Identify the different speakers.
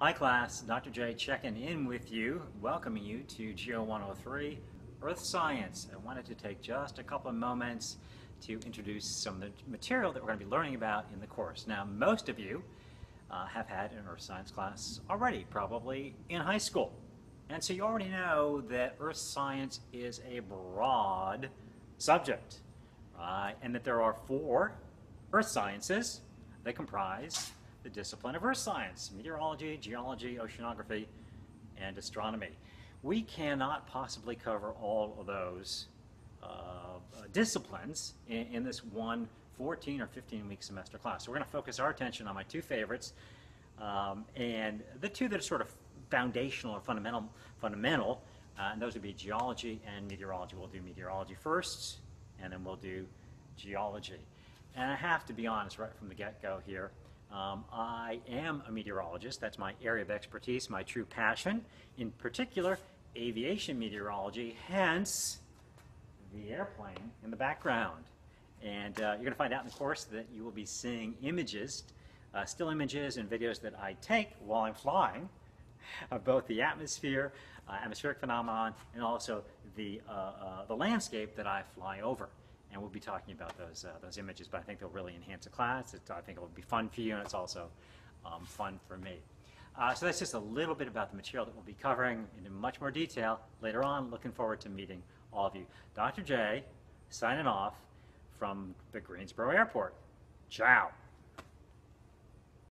Speaker 1: Hi class, Dr. J checking in with you, welcoming you to Geo 103 Earth Science. I wanted to take just a couple of moments to introduce some of the material that we're going to be learning about in the course. Now, most of you uh, have had an Earth Science class already, probably in high school. And so you already know that Earth Science is a broad subject, right? And that there are four Earth Sciences that comprise the discipline of earth science, meteorology, geology, oceanography, and astronomy. We cannot possibly cover all of those uh, disciplines in, in, this one 14 or 15 week semester class. So we're going to focus our attention on my two favorites um, and the two that are sort of foundational or fundamental, fundamental uh, and those would be geology and meteorology. We'll do meteorology first, and then we'll do geology. And I have to be honest right from the get-go here, um, I am a meteorologist. That's my area of expertise, my true passion. In particular, aviation meteorology, hence the airplane in the background. And uh, you're going to find out in the course that you will be seeing images, uh, still images and videos that I take while I'm flying of both the atmosphere, uh, atmospheric phenomenon, and also the, uh, uh, the landscape that I fly over and we'll be talking about those, uh, those images, but I think they'll really enhance the class. It, I think it will be fun for you, and it's also um, fun for me. Uh, so that's just a little bit about the material that we'll be covering in much more detail later on. Looking forward to meeting all of you. Dr. J, signing off from the Greensboro Airport. Ciao.